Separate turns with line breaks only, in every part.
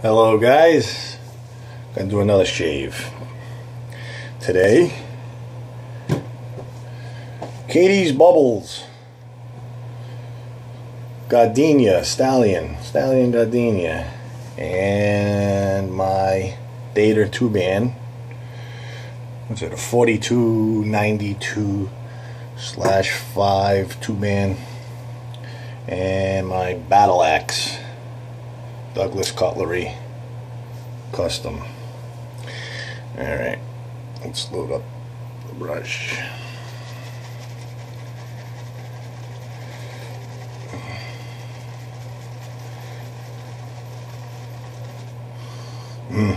Hello guys, gonna do another shave. Today, Catie's Bubbles, Gardenia, Stallion, Stallion Gardenia, and my Thater 2 band. What's it, a 4292 slash 5 2 band, and my Battle Axe. Douglas Cutlery Custom. Alright, let's load up the brush. Mmm.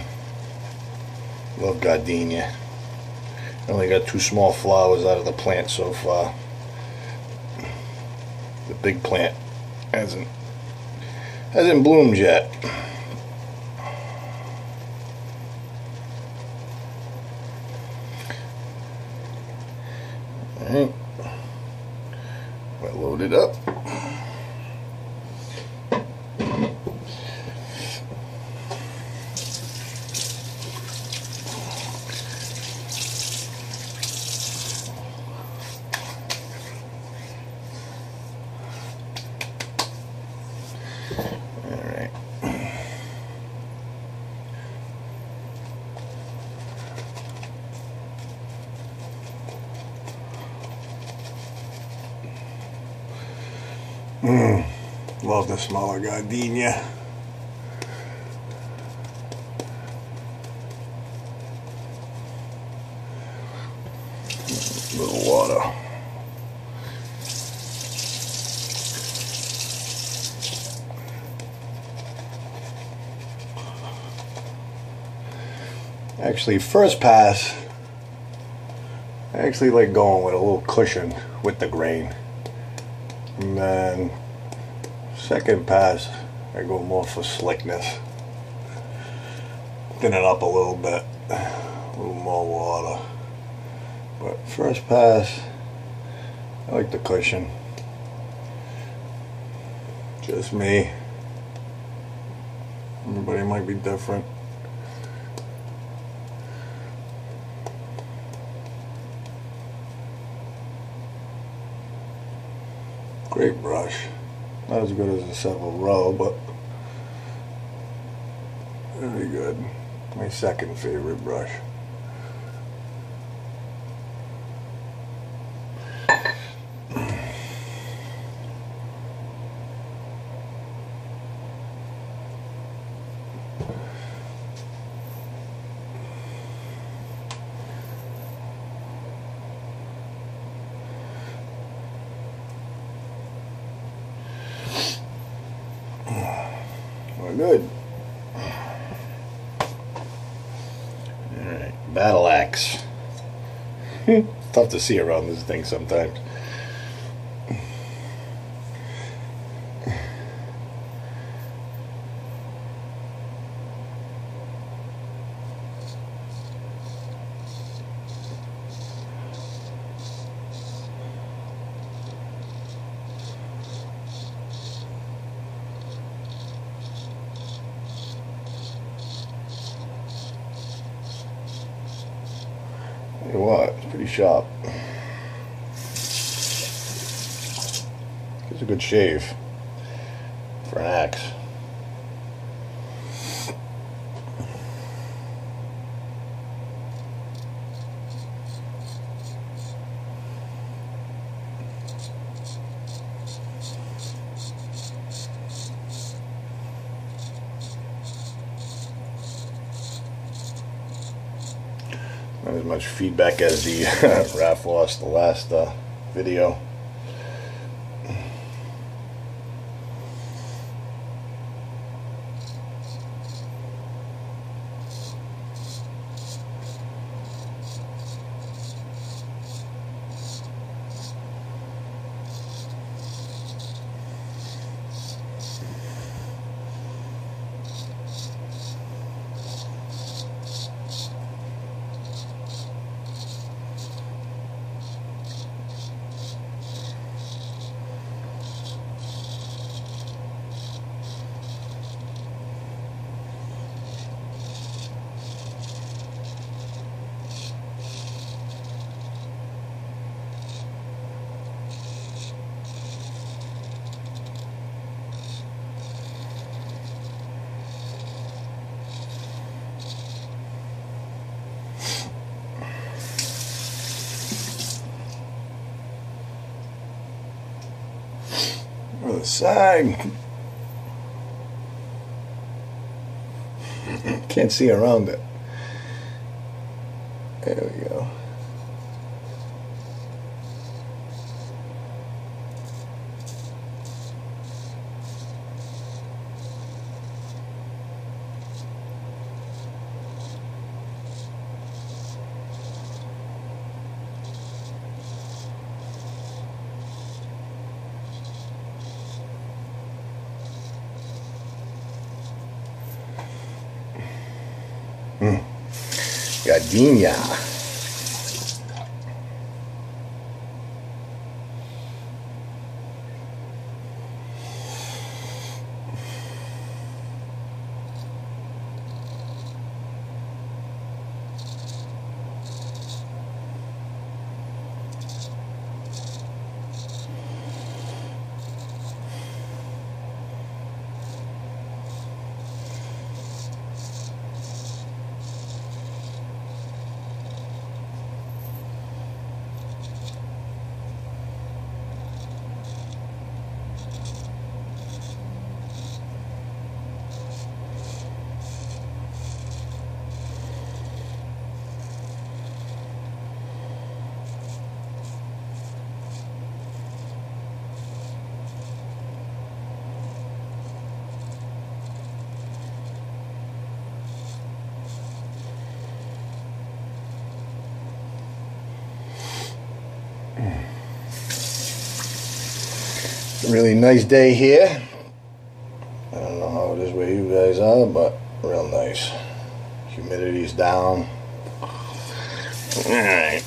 Love gardenia. Only got two small flowers out of the plant so far. The big plant hasn't hasn't bloomed yet. Alright. Load it up. Love the smell of gardenia. little water. Actually, first pass, I actually like going with a little cushion with the grain. And then second pass, I go more for slickness. Thin it up a little bit, a little more water. But first pass, I like the cushion. Just me. Everybody might be different. Great brush. Not as good as the Savile Row, but very good. My second favorite brush. Good. Alright, battle axe. Tough to see around this thing sometimes. Tell you what, it's pretty sharp. It's a good shave for an axe. Not as much feedback as the Raph lost the last uh, video. Side. Can't see around it. Gardenia. Really nice day here. I don't know how it is where you guys are, but real nice. Humidity's down. Alright.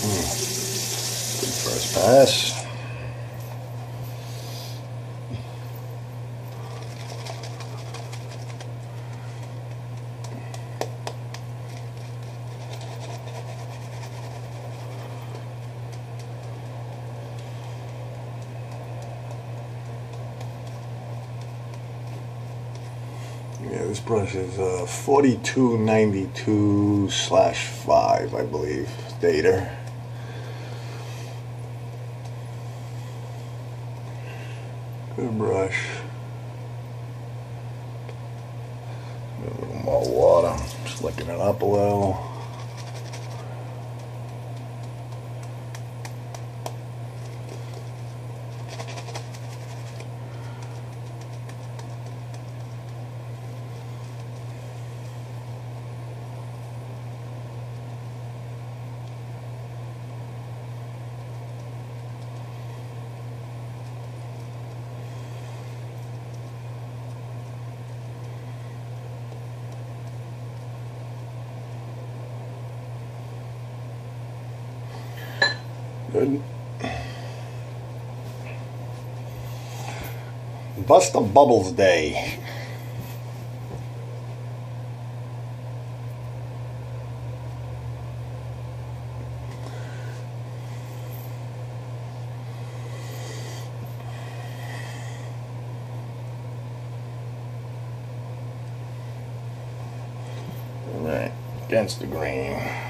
Hmm. Good first pass. Is uh, 4292 slash 5, I believe, Thater. Good brush. A little more water, slicking it up a little. Good. Bust the Bubbles Day. Right, against the grain.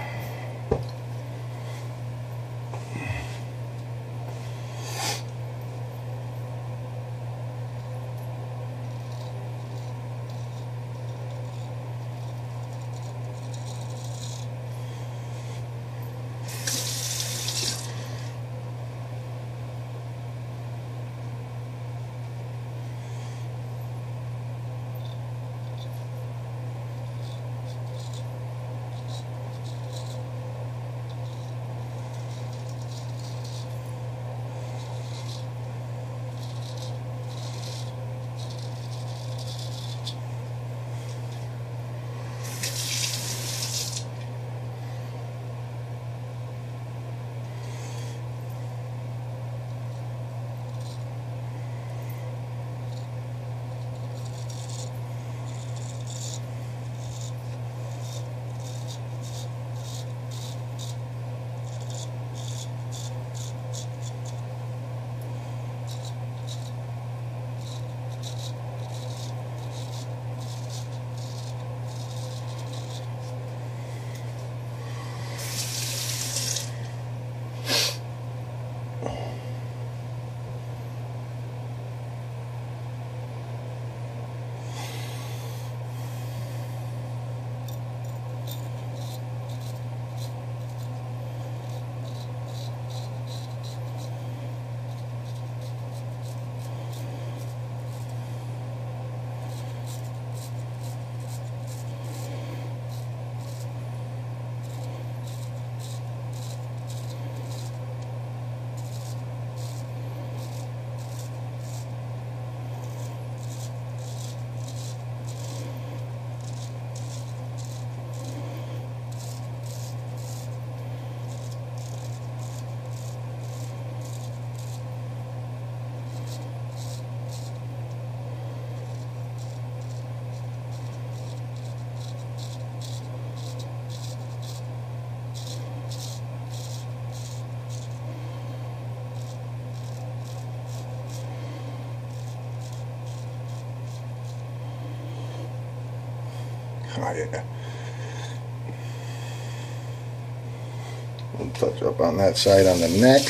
Touch up on that side on the neck.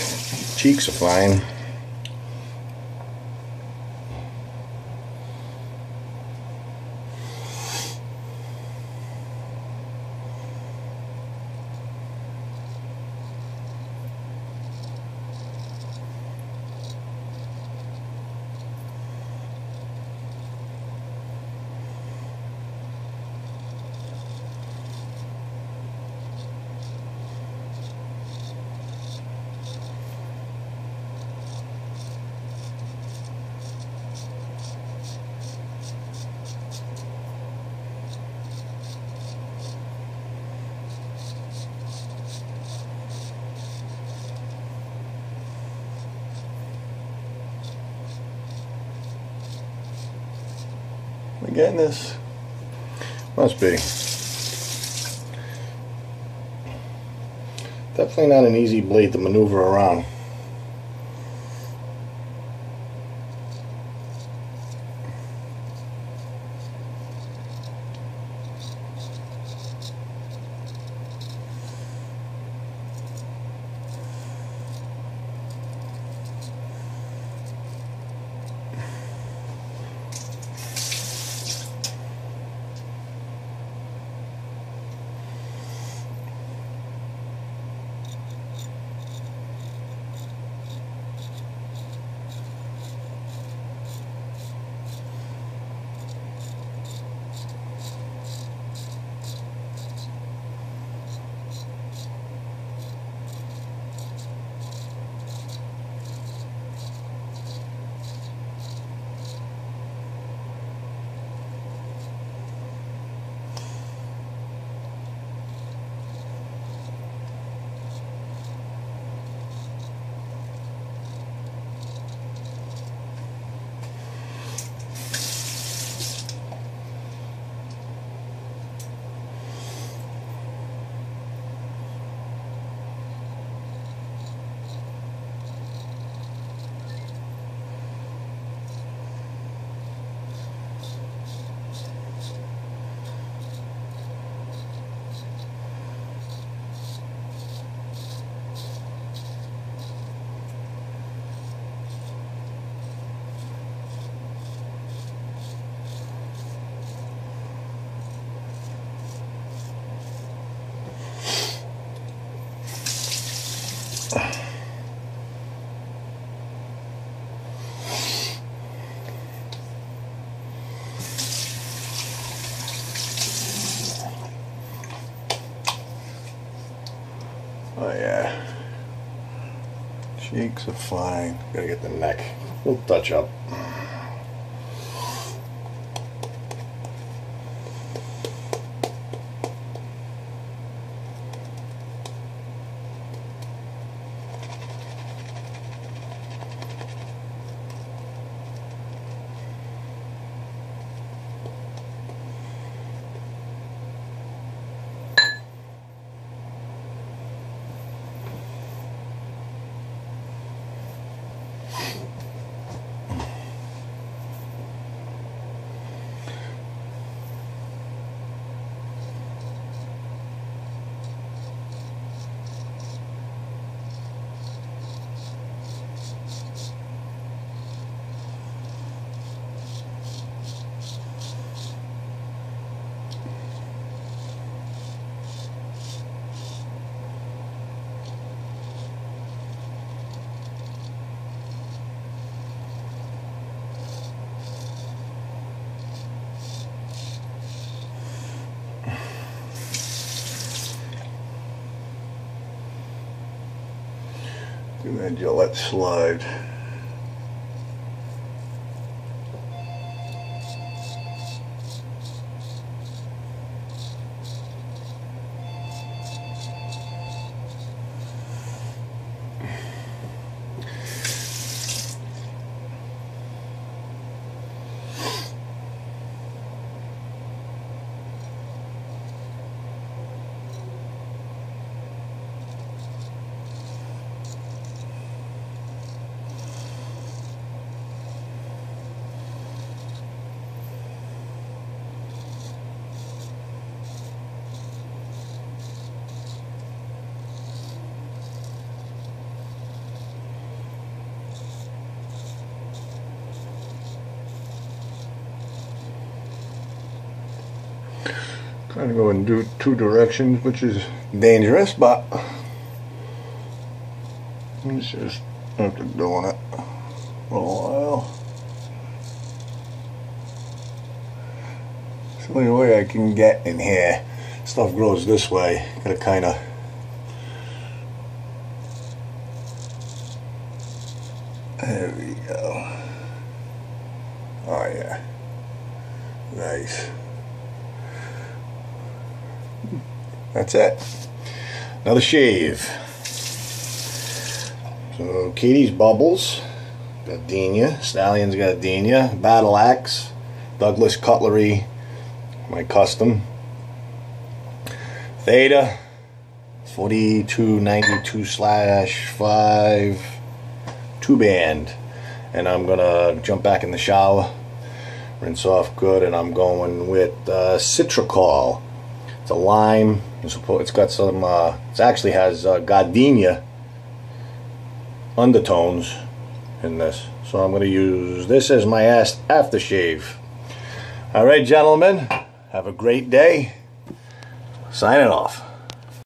Cheeks are fine. Am I getting this? Must be. Definitely not an easy blade to maneuver around. Cheeks are fine. Gotta get the neck. We'll touch up. Do that Gillette slide. Of go in do two directions, which is dangerous, but it's just after doing it for a while. It's the only way I can get in here. Stuff grows this way. Gotta kind of There we go. Oh yeah. Nice. That's it. Another shave. So Catie's Bubbles. Gardenia. Stallion's Gardenia. Battle Axe. Douglas Cutlery. My custom. Thater. 4292 slash 5 two band and I'm gonna jump back in the shower rinse off good and I'm going with uh, Citricol it's a lime. It's got some uh, it actually has uh, gardenia undertones in this. So I'm gonna use this as my ass aftershave. Alright gentlemen have a great day. Signing off